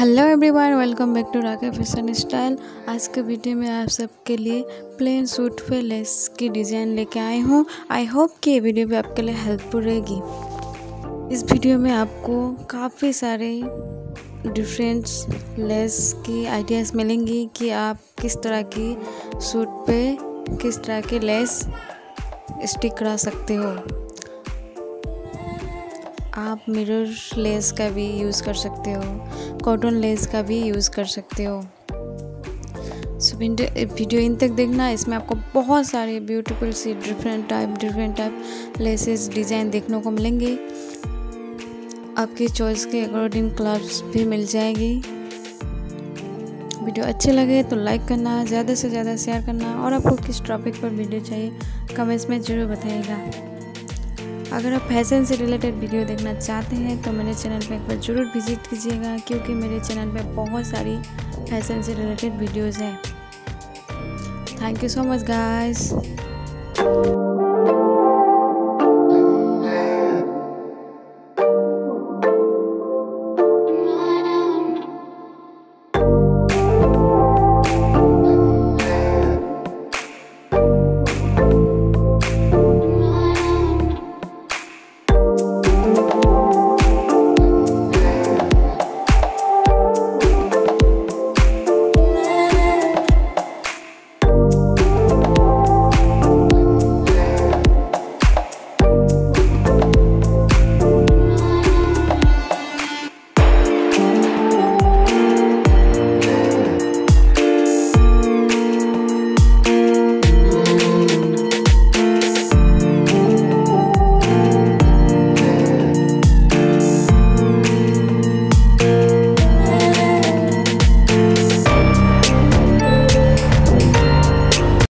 Hello everyone welcome back to राके fashion style आज के वीडियो में आप सबके लिए प्लेन सूट पे लेस की डिज़ाइन लेके आए हूँ। आई होप कि ये वीडियो भी आपके लिए हेल्पफुल रहेगी। इस वीडियो में आपको काफ़ी सारे डिफरेंट लेस की आइडियाज़ मिलेंगी कि आप किस तरह की सूट पे किस तरह के लेस स्टिक करा सकते हो। आप मिरर लेस का भी यूज़ कर सकते हो कॉटन लेस का भी यूज़ कर सकते हो। सो वीडियो इन तक देखना, इसमें आपको बहुत सारे ब्यूटीफुल सी different type different type laces design देखने को मिलेंगे। आपकी चॉइस के अकॉर्डिंग कलर्स भी मिल जाएगी। वीडियो अच्छे लगे तो लाइक करना, ज़्यादा से ज़्यादा शेयर करना और आपको किस टॉपिक पर वीडियो चाहिए कमेंट्स में ज़रूर बताइएगा। अगर आप फ़ैशन से रिलेटेड वीडियो देखना चाहते हैं तो मेरे चैनल पर एक बार ज़रूर विज़िट कीजिएगा, क्योंकि मेरे चैनल पर बहुत सारी फ़ैशन से रिलेटेड वीडियोज़ हैं। Thank you so much guys